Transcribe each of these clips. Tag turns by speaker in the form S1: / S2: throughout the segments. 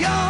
S1: young,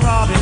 S2: Robbie.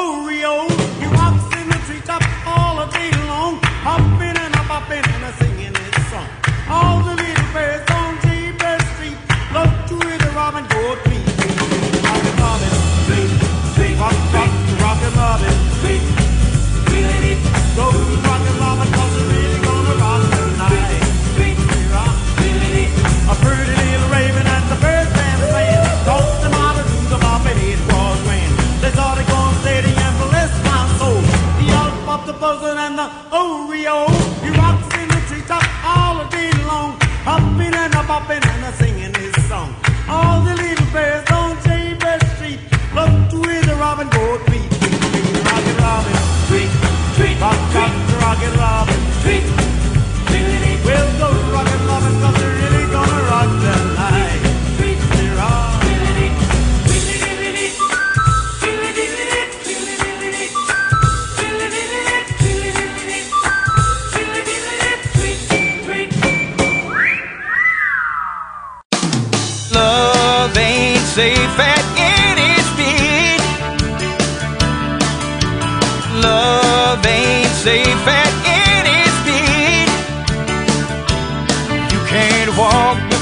S2: Oreo. He walks in the treetop all day long, hopping and a popping and a singing his song. All the little birds on Jaybird Street love to hear the robin go.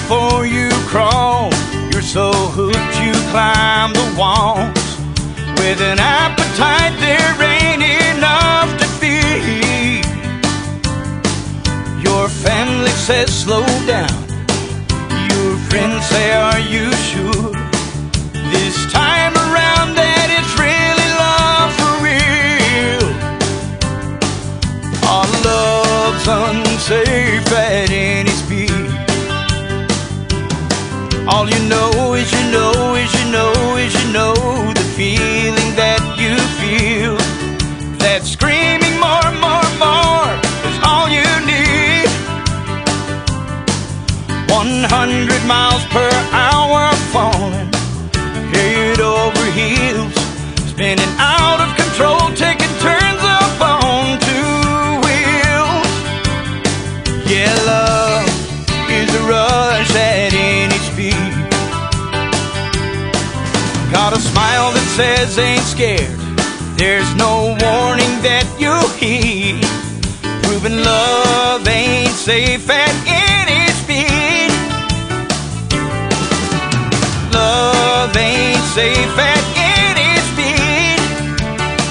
S3: Before you crawl. You're so hooked you climb the walls. With an appetite there ain't enough to feed. Your family says slow down. Your friends say, Are you Yeah, love is a rush at any speed. Got a smile that says ain't scared. There's no warning that you'll heed. Proving love ain't safe at any speed. Love ain't safe at any speed.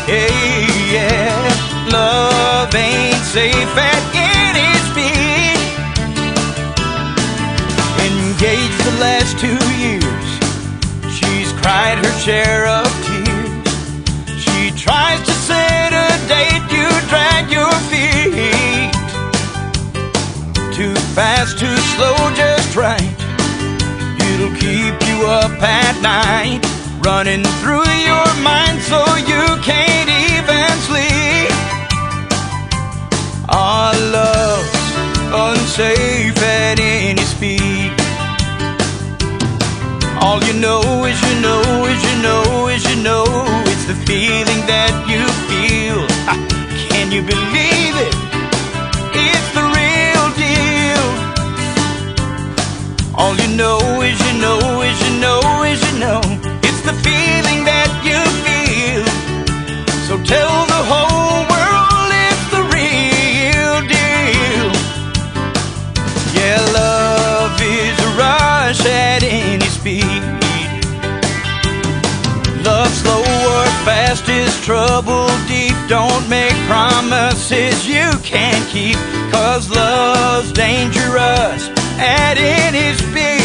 S3: Hey, yeah. Love ain't safe at share of tears. She tries to set a date, you drag your feet. Too fast, too slow, just right. It'll keep you up at night, running through your mind so you can't even sleep. Our love's unsafe at any speed. All you know is you know is you know is you know it's the feeling that you feel. Can you believe it? It's the real deal. All you know is you know is you know Don't make promises you can't keep. Cause love's dangerous at any speed.